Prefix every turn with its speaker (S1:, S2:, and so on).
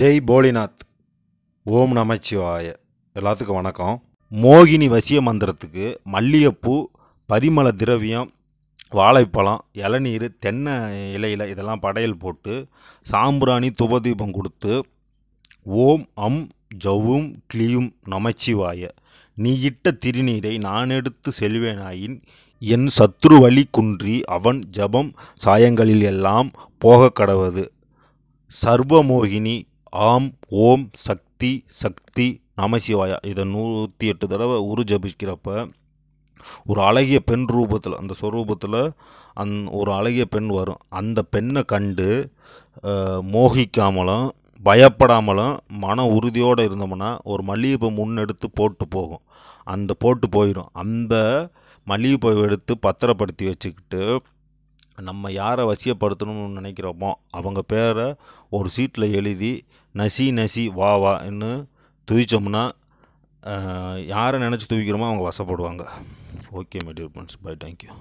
S1: ஜெய் போலிநாத். ஓம் நமச்சிவாய. எல்லாத்துக்கும் வணக்கம். மோகினி வசிய மந்திரத்துக்கு மல்லிகைப்பூ பரிமள திரவியம் வாழைப்பழம் இளநீர் தென்னை இலையில் இதெல்லாம் படையல் போட்டு சாம்பிராணி துபதீபம் கொடுத்து ஓம் அம் ஜவும் கிளியும் நமச்சிவாய. நீ இட்ட திருநீரை நான் எடுத்து செல்வேனாயின் என் சத்ரு வழி குன்றி அவன் ஜபம் சாயங்களில் எல்லாம் போகக் கடவது சர்வமோகினி ஆம் ஓம் சக்தி சக்தி நமசிவாயா இதை நூற்றி எட்டு தடவை உரு ஜபிக்கிறப்ப ஒரு அழகிய பெண் ரூபத்தில் அந்த ஸ்வரூபத்தில் அந் ஒரு அழகிய பெண் வரும். அந்த பெண்ணை கண்டு மோகிக்காமலும் பயப்படாமலும் மன உறுதியோடு இருந்தோம்னா ஒரு மல்லிகைப்பூ முன்னெடுத்து போட்டு போகும். அந்த போட்டு போயிடும். அந்த மல்லிகைப்பூ எடுத்து பத்திரப்படுத்தி வச்சுக்கிட்டு நம்ம யாரை வசியப்படுத்தணும்னு நினைக்கிறோமோ அவங்க பேரை ஒரு சீட்டில் எழுதி நசி நசி வா வான்னு துதிச்சோம்னா யாரை நினச்சி துதிக்கிறோமோ அவங்க வசப்படுவாங்க. Okay my dear friends bye thank you